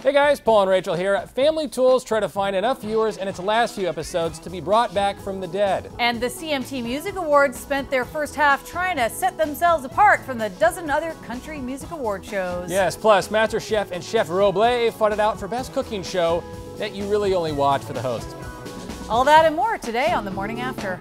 Hey guys, Paul and Rachel here. Family Tools try to find enough viewers in its last few episodes to be brought back from the dead. And the CMT Music Awards spent their first half trying to set themselves apart from the dozen other country music award shows. Yes, plus Master Chef and Chef Roble fought it out for Best Cooking Show that you really only watch for the host. All that and more today on The Morning After.